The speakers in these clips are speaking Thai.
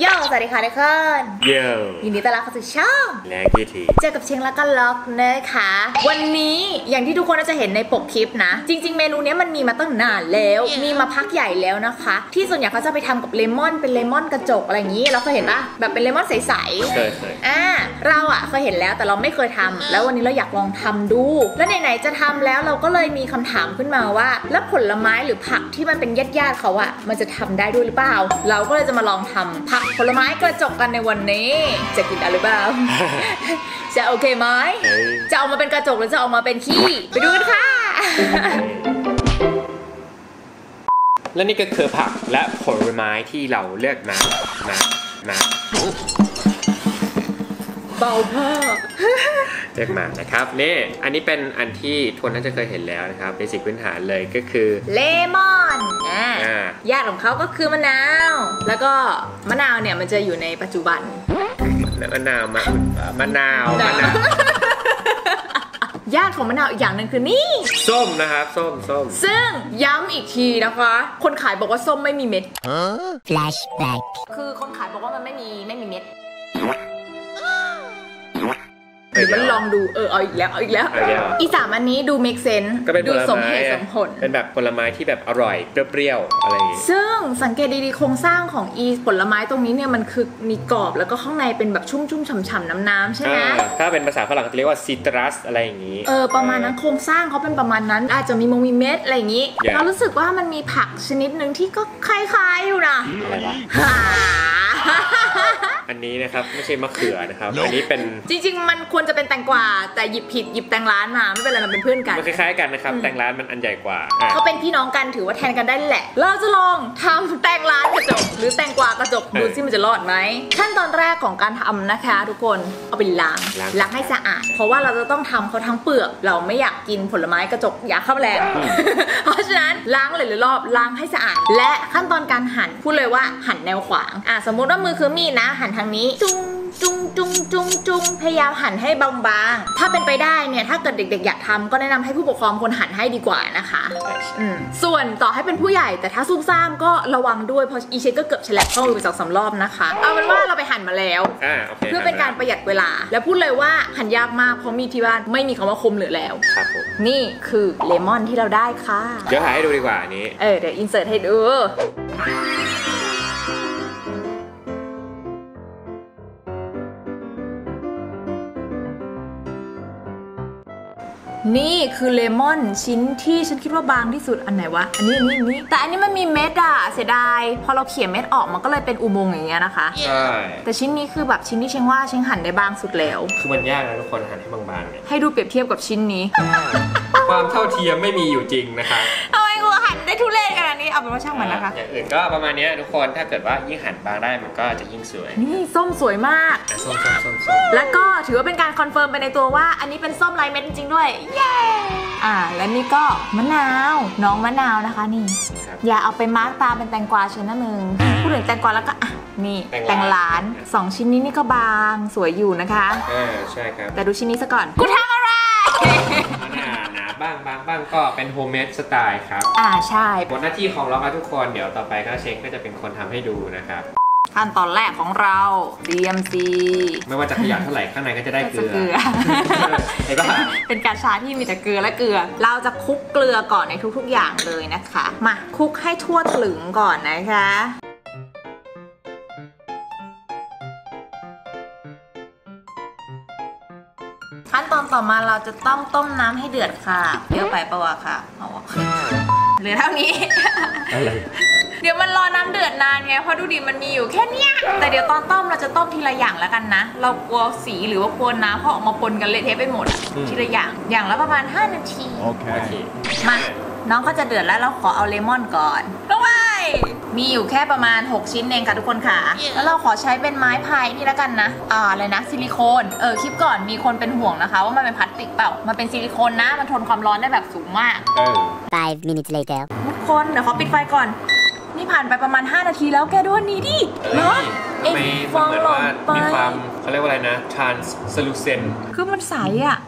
โยสวัสดีค่ะทุกคนเยลยินดีต้อนรับเข้าสู่ช่องแลกกี่ทีเจอกับเชงแล้วก็ล็อกนะคะ วันนี้อย่างที่ทุกคนน่าจะเห็นในปกคลิปนะ จริง ๆ เมนูเนี้ยมันมีมาตั้งนานแล้ว มีมาพักใหญ่แล้วนะคะ ที่ส่วนใหญ่เขาจะไปทำกับเลมอนเป็นเลมอนกระจกอะไรอย่างนี้ เราเคยเห็นปะแบบเป็นเลมอนใสๆเคยเคยอ่าเราอะเคยเห็นแล้วแต่เราไม่เคยทำแล้ววันนี้เราอยากลองทำดู แล้วไหนๆจะทำแล้วเราก็เลยมีคำถามขึ้นมาว่า แล้วผลไม้หรือผักที่มันเป็นญาติๆเขาอะมันจะทำได้ด้วยหรือเปล่า เราก็เลยจะมาลองทำผักผลไม้กระจกกันในวันนี้ จะกินได้หรือเปล่าจะโอเคไหมเฮ้ยจะเอามาเป็นกระจกหรือจะเอามาเป็นขี้ไปดูกันค่ะ และนี่ก็คือผักและผลไม้ที่เราเลือกมามามา เบาพ่อเลือกมานะครับนี่อันนี้เป็นอันที่ทวนน่าจะเคยเห็นแล้วนะครับเบสิกพื้นฐานเลยก็คือเลมอนอ่าอ่าญาติของเขาก็คือมะนาว แล้วก็มะนาวเนี่ยมันจะอยู่ในปัจจุบันมะนาวมะมะนาวมะนาวญาติของมะนาวอีกอย่างหนึ่งคือนี่ ส้มนะครับ ส้มส้มซึ่งย้ำอีกทีนะคะ คนขายบอกว่าส้มไม่มีเม็ด Flashback. คือคนขายบอกว่ามันไม่มีไม่มีเม็ด เดี๋เดี๋ยวมันลองดูเออเอาอีกแล้วเอาอีกแล้วเอาอีกแล้วเหรออีสามอันนี้ดู make sense ก็เป็นผดูลสมไม้เหตุสอะมผล เป็นแบบผลไม้ที่แบบอร่อยเปรี้ยวๆอะไรอย่างงี้ซึ่งสังเกตดีๆโครงสร้างของอีผลไม้ตรงนี้เนี่ยมันคือมีกรอบแล้วก็ข้างในเป็นแบบชุ่มๆฉ่ำๆน้ำๆใช่ไหมอ่าถ้าเป็นภาษาฝรั่งจะเรียกว่าซิตรัสอะไรอย่างงี้เออประมาณนั้นโครงสร้างเขาเป็นประมาณนั้น อาจจะมีมงมีเม็ดอะไรอย่างนี้อย่างเรารู้สึกว่ามันมีผักชนิดหนึ่งที่ก็คล้ายๆอยู่นะอะไรวะหา อันนี้นะครับไม่ใช่มะเขือนะครับ อันนี้เป็นจริง ๆ มันควรจะเป็นแตงกวาแต่หยิบผิดหยิบแตงร้านมาไม่เป็นไรมันเป็นเพื่อนกันมันคล้ายๆกันนะครับแตงร้านมันอันใหญ่กว่าอะเขาเป็นพี่น้องกันถือว่าแทนกันได้แหละ เราจะลองทำแตงร้านกระจก หรือแตงกวากระจกดูซิมันจะรอดไหมขั้นตอนแรกของการทำนะคะ ทุกคนเอาไปล้างล้างให้สะอาด เพราะว่าเราจะต้องทำเขาทั้งเปลือกเราไม่อยากกินผลไม้กระจกอยากเข้าแรงเพราะฉะนั้นล้างหลายๆรอบล้างให้สะอาด และขั้นตอนการหั่นพูดเลยว่าหั่นแนวขวางอะสมมุติว่ามือคือมีดนะ หั่นทางนี้ จุ้งจุ้งจุ้งจุ้งจุ้งพยายามหั่นให้บางๆ ถ้าเป็นไปได้เนี่ย ถ้าเกิดเด็กๆ อยากทำก็แนะนำให้ผู้ปกครองคนหั่นให้ดีกว่านะคะอืมส่วนต่อให้เป็นผู้ใหญ่แต่ถ้าซุ่มซ่ามก็ระวังด้วย เพราะอีเชนก็เกือบแฉลบเข้ามือไปสองสามรอบนะคะ เอาเป็นว่าเราไปหั่นมาแล้วอ่าโอเคเพื่อเป็นการประหยัดเวลา แล้วพูดเลยว่าหั่นยากมากเพราะมีดที่บ้านไม่มีคำว่าคมเหลือแล้วครับผมนี่คือเลมอนที่เราได้ค่ะ เดี๋ยวถ่ายให้ดูดีกว่าอันนี้ เออเดี๋ยวอินเสิร์ตให้ดู นี่คือเลมอนชิ้นที่ฉันคิดว่าบางที่สุดอันไหนวะ อันนี้อันนี้อันนี้ แต่อันนี้มันมีเม็ดอะเสียดาย พอเราเขี่ยเม็ดออกมันก็เลยเป็นอุโมงค์อย่างเงี้ยนะคะ ใช่ แต่ชิ้นนี้คือแบบชิ้นที่เชงว่าเชงหั่นได้บางสุดแล้ว คือมันยากนะทุกคนหั่นให้บางๆเนี่ยให้ดูเปรียบเทียบกับชิ้นนี้ ความเท่าเทียมไม่มีอยู่จริงนะครับทำไมกูหั่นได้ ทุเรศขนาดนี้เอาเป็นว่าช่างมันนะคะ อย่างอื่นก็ประมาณเนี้ยทุกคนถ้าเกิดว่ายิ่งหั่นบางได้มันก็จะยิ่งสวย นี่ส้มสวยมากอะส้มส้มส้มส้มแล้วก็ถือว่าเป็นการคอนเฟิร์มไปในตัวว่า อันนี้เป็นส้มลายเม็ดจริงๆด้วย เย้อ่าและนี่ก็มะนาวน้องมะนาวนะคะนี่ครับอย่าเอาไปมาร์กตาเป็นแตงกวาเชนนะมึงพูดถึงแตงกวาแล้วก็อะนี่แตงแตงล้านล้านสองชิ้นนี้นี่ก็บางสวยอยู่นะคะอ่าใช่ครับแต่ดูชิ้นนี้ซะก่อนกูทำ บ้างบางบ้างก็เป็นโฮมเมดสไตล์ครับ อ่าใช่หมดหน้าที่ของเราครับทุกคนเดี๋ยวต่อไปก็เชงก็จะเป็นคนทำให้ดูนะครับขั้นตอนแรกของเรา DMC ไม่ว่าจะขยันเท่าไหร่ข้างในก็จะได้เกลือเกลือเห็นปะเป็นการชาที่มีแต่เกลือและเกลือ เราจะคลุกเกลือก่อนในทุกๆอย่างเลยนะคะ มาคลุกให้ทั่วถึงก่อนนะคะ ขั้นตอนต่อมาเราจะต้องต้มน้ำให้เดือดค่ะ เยอะไปปะวะค่ะเอาวะเหลือเท่านี้ อะไรเดี๋ยวมันรอน้ำเดือดนานไง เพราะดูดิมันมีอยู่แค่เนี้ย แต่เดี๋ยวตอนต้มเราจะต้มทีละอย่างแล้วกันนะ เรากลัวสีหรือว่ากลัวน้ำเขาออกมาปนกันเละเทะไปหมดอะอืมทีละอย่าง อย่างละประมาณ 5 นาที โอเค มา น้องก็จะเดือดแล้วเราขอเอาเลมอนก่อนลงไป มีอยู่แค่ประมาณ 6 ชิ้นเองค่ะทุกคนค่ะแล้วเราขอใช้เป็นไม้พายนี่แล้วกันนะ อ่าอะไรนะซิลิโคน เออคลิปก่อนมีคนเป็นห่วงนะคะ ว่ามันเป็นพลาสติกเปล่า มันเป็นซิลิโคนนะ มันทนความร้อนได้แบบสูงมากเออ Five minutes later. ทุกคนเดี๋ยวขอปิดไฟก่อน นี่ผ่านไปประมาณ 5 นาทีแล้วแกดูอันนี้ดิเนาะเอ็นไม่ฟองเหมือนหล่ว่านไปมีความเขาเรียกว่าอะไรนะ translucent คือมันใสอะ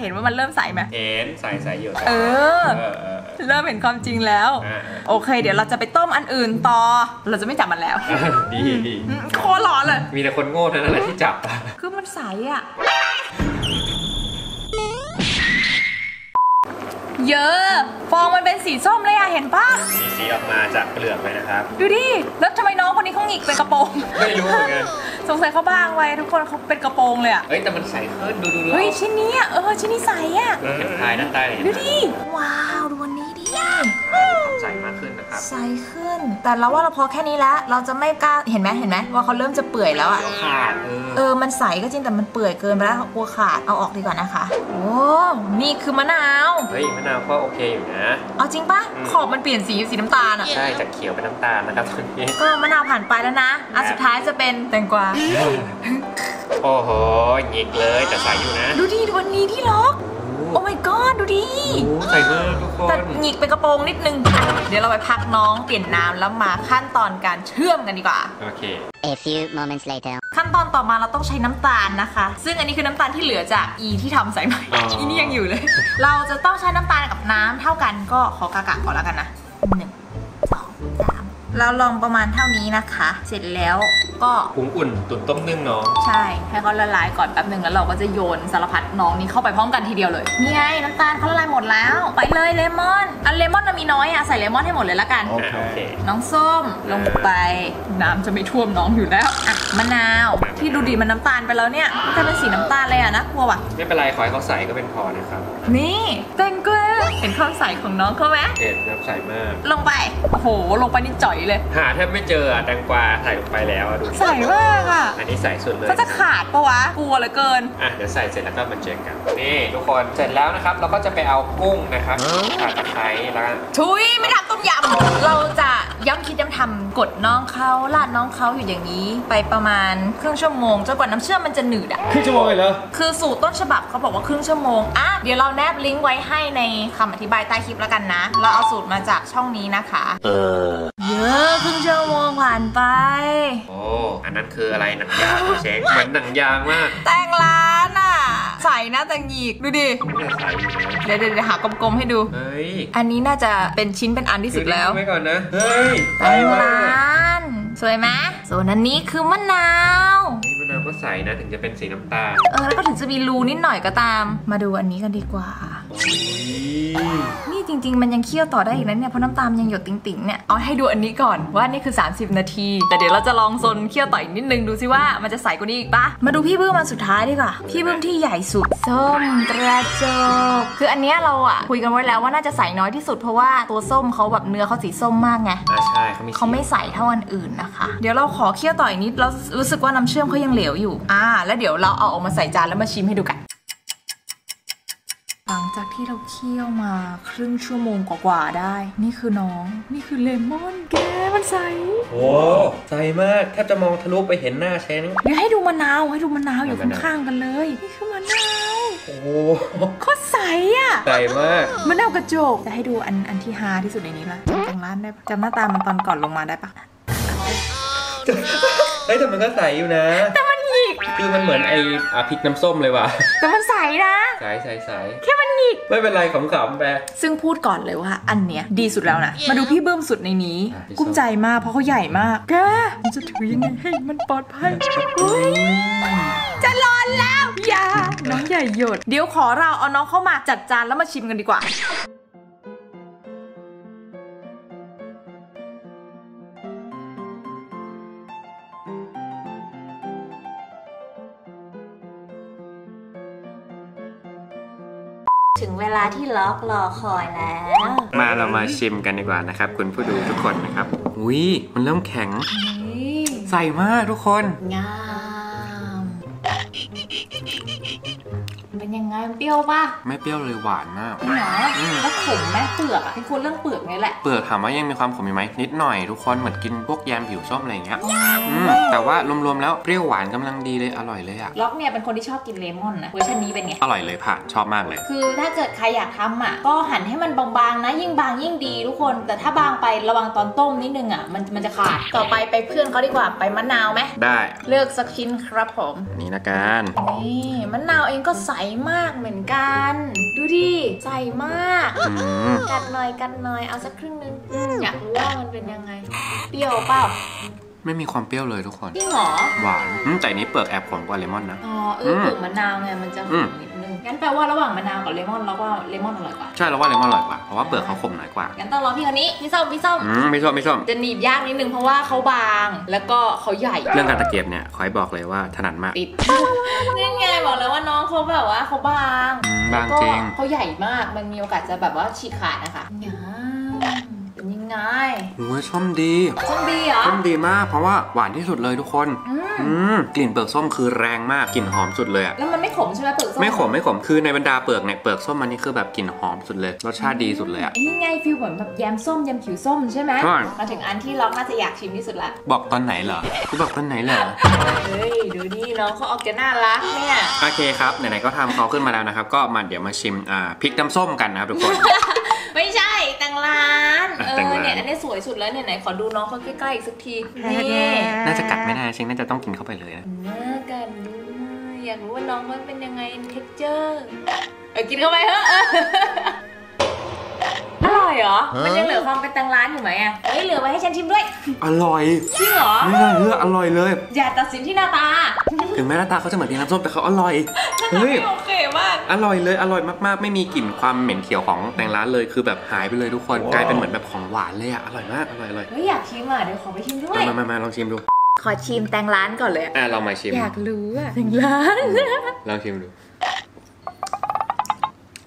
เอาเป็นว่าแกเห็นว่ามันเริ่มใสไหมเห็นใส่ใส่อยู่เออเออเออ เริ่มเห็นความจริงแล้วอ่าโอเค เดี๋ยวเราจะไปต้มอันอื่นต่อ เราจะไม่จับมันแล้ว ดีดีอืมโคตรร้อนเลย มีแต่คนโง่เท่านั้นแหละที่จับ คือมันใสอะเยอะ ฟองมันเป็นสีส้มเลยอะเห็นปะมีสีออกมาจากเปลือกเลยนะครับ ดูดิ แล้วทำไมน้องคนนี้เขาหงิกเป็นกระโปรง ไม่รู้เหมือนกัน สงสัยเขาบ้างไว้ทุกคนเขาเป็นกระโปรงเลยอะเฮ้ยแต่มันใสขึ้นดูดูดูเฮ้ยชิ้นนี้อะเออชิ้นนี้ใสอะเห็นท้ายด้านใต้เลยดูดิว้าวดูวันนี้ดิ ใสขึ้น แต่เราว่าเราพอแค่นี้แล้ว เราจะไม่กล้าเห็นไหมเห็นไหมว่าเขาเริ่มจะเปื่อยแล้วอะขาดเออเออมันใสก็จริงแต่มันเปื่อยเกินไปแล้วกลัวขาดเอาออกดีกว่านะคะโอ้นี่คือมะนาวเฮ้ยมะนาวก็โอเคอยู่นะเอาจริงปะอืมขอบมันเปลี่ยนสีสีน้ำตาลอะใช่จากเขียวเป็นน้ำตาลนะครับตอนนี้ก็มะนาวผ่านไปแล้วนะอันสุดท้ายจะเป็นแตงกวาโอ้โหหยิกเลยแต่ใสอยู่นะ ดูดิดูวันนี้ที่ล็อก โอ้ my god ดูดิโอ้ใสมากทุกคแต่นหงิกเป็นกระโปรงนิดนึง เดี๋ยวเราไปพักน้องเปลี่ยนน้ำแล้วมาขั้นตอนการเชื่อมกันดีกว่า โอเค A few moments later. ขั้นตอนต่อมาเราต้องใช้น้ำตาลนะคะ ซึ่งอันนี้คือน้ำตาลที่เหลือจากอีที่ทำใส่ใหม่อ๋ออี อีนี่ยังอยู่เลย เราจะต้องใช้น้ำตาลกับน้ำเท่ากันก็ขอกะกะก่อนแล้วกันนะหนึ่งสองสาม เราลองประมาณเท่านี้นะคะ เสร็จแล้วก็ผงอุ่นตุ๋นต้มนึ่งน้องใช่ ให้เขาละลายก่อนแป๊บหนึ่งแล้วเราก็จะโยนสารพัดน้องนี้เข้าไปพร้อมกันทีเดียวเลยนี่ไงน้ำตาลเขาละลายหมดแล้ว ไปเลยเลมอนอันเลมอนมันมีน้อยอะใส่เลมอนให้หมดเลยละกัน โอเค โอเค น้องส้มลงไป น้ำจะไม่ท่วมน้องอยู่แล้วอะมะนาวที่ดูดีมันน้ำตาลไปแล้วเนี่ยมันกลายเป็นสีน้ำตาลเลยอะนะกลัวว่ะไม่เป็นไรขอให้เขาใส่ก็เป็นพอนะครับนี่แตงกวา เห็นความใสของน้องเขาไหมเห็นน้ำใสมาก ลงไปโอ้โหลงไปนี่จ่อยเลย หาแทบไม่เจออะแตงกวาใส่ลงไปแล้วอะดูใสมากอะอันนี้ใส่สุดเลยเขาจะขาดปะวะกลัวเหลือเกินอะเดี๋ยวใส่เสร็จแล้วก็มาเจอกันนี่ทุกคนเสร็จแล้วนะครับเราก็จะไปเอากุ้งนะครับข่าตะไคร้แล้วก็ทุยไม่ทำต้มยำเราจะย้ำคิดย้ำทำกดน้องเขาลาดน้องเขาอยู่อย่างนี้ ไปประมาณครึ่งชั่วโมงจนกว่าน้ำเชื่อมมันจะหนืดอะครึ่งชั่วโมงเลยเหรอคือสูตรต้นฉบับเขาบอกว่าครึ่งชั่วโมงอะเดี๋ยวเราแนบลิงก์ไว้ให้ในคำอธิบายใต้คลิปแล้วกันนะ เราเอาสูตรมาจากช่องนี้นะคะ เออ เยอะครึ่งชั่วโมงผ่านไป โอ้ อันนั้นคืออะไรหนังยางเหรอเชคเหมือนหนังยางมาก แต่งร้านอะ ใส่นะแต่งหยิกดูดิเนี่ยใส่อยู่นะเดี๋ยวเดี๋ยวเดี๋ยวหากลมๆให้ดู เฮ้ย อันนี้น่าจะเป็นชิ้นเป็นอันที่สุดแล้วไว้ก่อนนะ เฮ้ยแต่งร้านสวยไหมส่วนอันนี้คือมะนาวนี่มะนาวก็ใส่นะถึงจะเป็นสีน้ำตาล เออแล้วก็ถึงจะมีรูนิดหน่อยก็ตาม มาดูอันนี้กันดีกว่าโอ้ย นี่จริง ๆ มันยังเคี่ยวต่อได้อีกนะเนี่ยเพราะน้ำตาลมันยังหยดติ๋งๆเนี่ยเอาให้ดูอันนี้ก่อนว่านี่คือ 30 นาที แต่เดี๋ยวเราจะลองซนเคี่ยวต่ออีกนิดนึงดูซิว่ามันจะใสกว่านี้อีกปะมาดูพี่บื้มมันสุดท้ายดีกว่าพี่บื้มที่ใหญ่สุดส้มกระจกคืออันเนี้ยเราอะคุยกันไว้แล้วว่าน่าจะใสน้อยที่สุดเพราะว่าตัวส้มเขาแบบเนื้อเขาสีส้มมากไงอ่าใช่เขามีเขาไม่ใส่เท่าอันอื่นนะคะ เดี๋ยวเราขอเคี่ยวต่ออีกนิดเรารู้สึกว่าน้ำเชื่อมเขายังเหลวอยู่อ่าแล้วเดี๋ยวเราเอาออกมาใส่จานแล้วมาชิมให้ดูกัน หลังจากที่เราเคี่ยวมาครึ่งชั่วโมงกว่าๆได้ นี่คือน้อง นี่คือเลมอนแกมันใส โอ้ใส่มากแทบจะมองทะลุไปเห็นหน้าเชนเดี๋ยวให้ดูมะนาวให้ดูมะนาวอยู่มะนาวข้างๆกันเลย นี่คือมะนาว โอ้โคตรใสอะใส่มากมะนาวกระจกจะให้ดูอันอันที่ฮาที่สุดในนี้ละจำตรงร้านได้ปะจำหน้าตามันตอนก่อนลงมาได้ปะเฮ้ยแต่มันก็ใสอยู่นะแต่มันหยิกคือมันเหมือนไอ้อาพริกน้ำส้มเลยว่ะแต่มันใสนะ ใสใสใสแค่มันหยิก ไม่เป็นไรขำๆไปซึ่งพูดก่อนเลยว่า อันเนี้ยดีสุดแล้วนะ มาดูพี่เบิ้มสุดในนี้อะพี่ส้มกุ้มใจมากเพราะเขาใหญ่มาก แกมันจะถือยังไงให้มันปลอดภัยเฮ้ยจะร้อนแล้วอย่าน้องใหญ่หยด เดี๋ยวขอเราเอาน้องเข้ามาจัดจานแล้วมาชิมกันดีกว่าาที่ล็อกรอคอยแล้ว มาเรามาชิมกันดีกว่านะครับ คุณผู้ดูทุกคนนะครับ อุ้ยมันเริ่มแข็ง ใส่มากทุกคนงาม เป็นยังไงมันเปรี้ยวป่ะไม่เปรี้ยวเลยหวานมาก จริงเหรออืม แล้วขมไหมเปลือกอะเป็นคนเรื่องเปลือกนี่แหละ เปลือกถามว่ายังมีความขมอยู่ไหมนิดหน่อยทุกคนเหมือนกินพวกแยมผิวส้มอะไรอย่างเงี้ยอืมแต่ว่ารวมๆแล้วเปรี้ยวหวานกำลังดีเลยอร่อยเลยอะล็อกเนี่ยเป็นคนที่ชอบกินเลมอนนะเวอร์ชันนี้เป็นไง อร่อยเลยผ่านชอบมากเลย คือถ้าเกิดใครอยากทำอะ ก็หั่นให้มันบางๆนะ ยิ่งบางยิ่งดีทุกคน แต่ถ้าบางไประวังตอนต้มนิดนึงอะ มันมันจะขาด ต่อไปไปเพื่อนเขาดีกว่าไปมะนาวไหมได้เลือกสักชิ้นครับผม อันนี้ละกันนี่มะนาวเองก็ใสมากเหมือนกัน ดูดิใสมากอืมกัดหน่อยกัดหน่อยเอาสักครึ่งนึงอยากรู้ว่ามันเป็นยังไง เปรี้ยวเปล่า ไม่มีความเปรี้ยวเลยทุกคน จริงเหรอ หวานอืมแต่อันนี้เปลือกแอบขมกว่าเลมอนนะ อ๋อเออมเปลือกมะนาวไงมันจะขอืม มนิดนึง งั้นแปลว่าระหว่างมะนาวกับเลมอนเราว่าเลมอนอร่อยกว่า ใช่เราว่าเลมอนอร่อยกว่า เพราะว่าเปลือกเขาขมน้อยกว่า งั้นต้องรอพี่คนนี้ พี่ส้ม พี่ส้ม อืมไม่ชอบไม่ชอบจะหนีบยากนิดนึงเพราะว่าเขาบาง แล้วก็เขาใหญ่ เรื่องการตะเกียบเนี่ยขอให้บอกเลยว่าถนัดมากติด นี่ไงบอกแล้วว่าน้องเขาแบบว่าเขาบางอืมบางแล้วก็จริงเขาใหญ่มาก มันมีโอกาสจะแบบว่าฉีกขาดนะคะอย่าเป็นยัง ไงโอ้ยส้มดีส้มดีเหรอส้มดีมากเพราะว่าหวานที่สุดเลยทุกคนอืมอืมกลิ่นเปลือกส้มคือแรงมากกลิ่นหอมสุดเลยอะแล้วมันไม่ขมใช่ไหมเปลือกส้มไม่ขมไม่ขมคือในบรรดาเปลือกเนี่ยเปลือกส้มมันนี่คือแบบกลิ่นหอมสุดเลยรสชาติดีสุดเลยอะไอ้นี่ไงฟิลเหมือนแบบแยมส้มแยมผิวส้มใช่ไหมใช่มาถึงอันที่เราน่าจะอยากชิมที่สุดละบอกตอนไหนเหรอกูบอกตอนไหนเหรอเฮ้ยดูดิน้องเขาออกจะน่ารักเนี่ยโอเคครับไหนๆก็ทำเขาขึ้นมาแล้วนะครับ ก็มาเดี๋ยวมาชิมอ่าพริกน้ำส้มกันนะครับทุกคน เนี่ยอันนี้สวยสุดแล้วเนี่ยไหนขอดูน้องเขาใกล้ๆอีกสักทีนี่น่าจะกัดไม่ได้ชิงน่าจะต้องกินเข้าไปเลยนะน่ากันด้วยอยากรู้ว่าน้องมันเป็นยังไงเท็กเจอร์เออกินเข้าไปเถอะอร่อยเหรอ มันยังเหลือความเป็นตังร้านอยู่ไหมอะเฮ้ยเหลือไว้ให้ฉันชิมด้วย อร่อยจริงเหรอไม่น่าเชื่ออร่อยเลย อย่าตัดสินที่หน้าตา ถึงแม้หน้าตาเขาจะเหมือนพริกน้ำส้มแต่เขาอร่อย เฮ้ยไม่โอเคมาก อร่อยเลยอร่อยมากๆ ไม่มีกลิ่นความเหม็นเขียวของแตงร้านเลยคือแบบหายไปเลยทุกคนกลายเป็นเหมือนแบบของหวานเลยอะอร่อยมากอร่อยอร่อยเฮ้ยอยากชิมอะเดี๋ยวขอไปชิมด้วย มามามาลองชิมดู ขอชิมแตงร้านก่อนเลยอะลองมาชิมอยากรู้อะแตงร้าน ลองชิมดู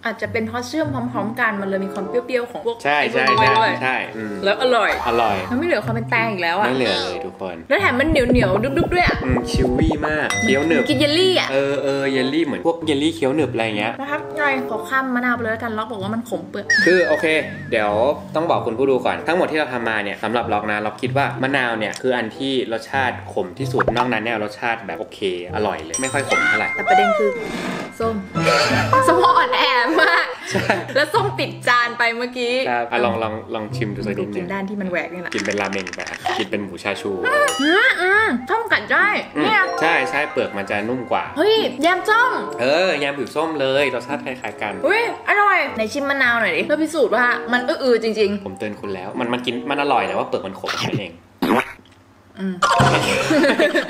อาจจะเป็นเพราะเชื่อมพร้อมๆกันมันเลยมีความเปรี้ยวๆของพวกใช่ใช่ไอ้พวกนี้ใช่ไว้ด้วยใช่อืมแล้วอร่อย อร่อยมันไม่เหลือความเป็นแตงอีกแล้วอะไม่เหลือเลยทุกคน แล้วแถมมันเหนียวเหนียวๆดุบๆด้วยอะอืม chewy มากเคี้ยวหนึบกินเยลลี่อะเออเออเยลลี่เหมือนพวกเยลลี่เคี้ยวหนึบอะไรเงี้ยนะครับไงขอข้ามมะนาวไปเลยแล้วกันล็อกบอกว่ามันขมเปลือกคือโอเค เดี๋ยวต้องบอกคุณผู้ดูก่อนทั้งหมดที่เราทำมาเนี่ยสำหรับล็อกนะล็อกคิดว่ามะนาวเนี่ยคืออันที่รสชาติขมที่สุดนอกนั้นเนี่ยรสชาติแบบโอเค อร่อยเลยไม่ค่อยขมเท่าไหร่แต่ประเด็นคือส้ม ส้มอ่อนแอมาก ใช่ แล้วส้มติดจานไปเมื่อกี้ครับอะลองลองลองชิมดูสักนิดกินึนงด้านที่มันแหวกนี่แหละกินเป็นราเมงไปอะกินเป็นหมูชาชูอืมอืมส้มกัดได้อืมเนี่ย ใช่ใช่เปลือกมันจะนุ่มกว่า เฮ้ยแยมส้มเออยำผิวส้มเลยรสชาติคล้ายๆกัน อุ้ยอร่อยไหนชิมมะนาวหน่อยดิเพื่อพิสูจน์ว่ามันอื้อๆจริง ผมเตือนคุณแล้ว มันมันกินมันอร่อยแต่ว่าเปลือกมันขมนั่นเองๆอื ม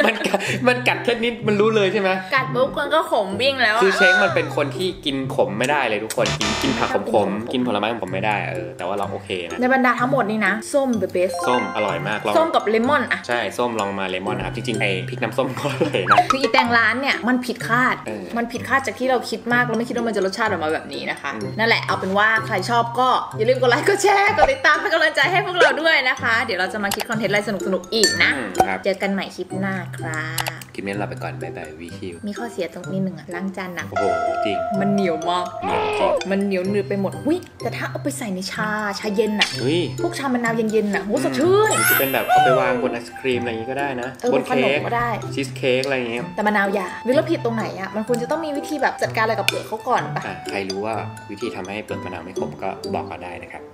มันกัดมันกัดแค่นิดมันรู้เลยใช่ไหมกัดปุ๊บมันก็ขมวิ่งแล้วคืออะเช้งมันเป็นคนที่กินขมไม่ได้เลยทุกคนกินกินผักขมๆกินผลไม้ขมๆไม่ได้เออแต่ว่าเราโอเคนะในบรรดาทั้งหมดนี่นะ ส้ม the best ส้มอร่อยมากลองส้มกับเลมอนอะใช่ส้มลองมาเลมอนนะครับจริงๆไอพริกน้ำส้มก็อร่อยนะคืออีแตงร้านเนี่ยมันผิดคาดเออมันผิดคาดจากที่เราคิดมากเราไม่คิดว่ามันจะรสชาติออกมาแบบนี้นะคะอืมนั่นแหละเอาเป็นว่าใครชอบก็อย่าลืมกดไลค์กดแชร์กดติดตามเป็นกำลังใจให้พวกเราด้วยนะคะ เดี๋ยวเราจะมาคิด content อะไรสนุกๆอีกนะอืมครับ เจอกันใหม่คลิปหน้าครับคลิปนี้เราไปก่อน bye bye วีคิวมีข้อเสียตรงนี้หนึ่งอะล้างจานหนักโอ้โหจริง มันเหนียวมาก เหนียวจริง มันเหนียวหนืดไปหมดวิแต่ถ้าเอาไปใส่ในชาชาเย็นอะเฮ้ยพวกชามะนาวเย็นๆอะโหสดชื่นหรือจะเป็นแบบเอาไปวางบนไอศครีมอะไรอย่างงี้ก็ได้นะเออบนบนขนเค้มกก็ได้ชีสเค้กอะไรอย่างเงี้ยแต่มะนาวอย่าหรือเราผิดตรงไหนอะมันควรจะต้องมีวิธีแบบจัดการอะไรกับเปลือกเขาก่อนปะอะใครรู้ว่าวิธีทำให้เปลือกมะนาวไม่ขมก็บอกเราได้นะครับ